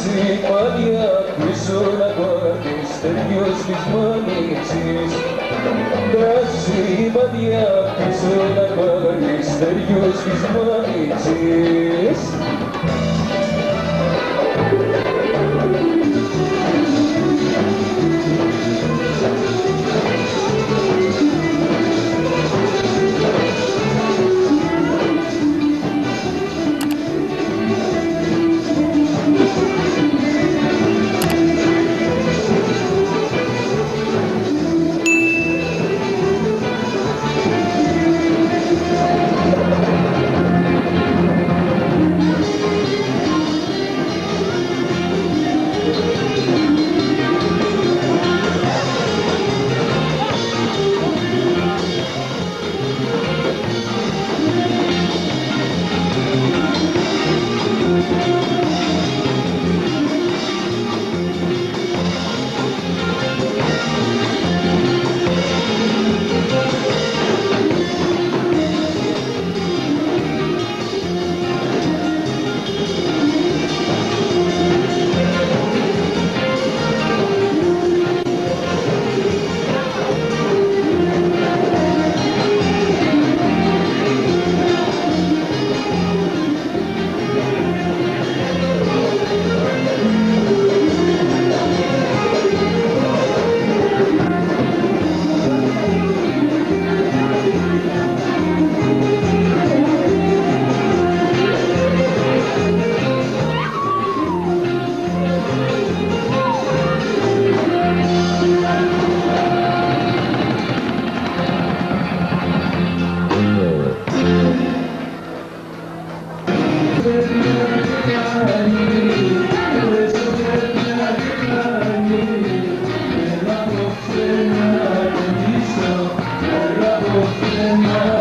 σημάδια πίσω να πάρεις Τελειώς της μάνιξης Τα σημάδια πίσω να πάρεις Τελειώς της μάνιξης Señor.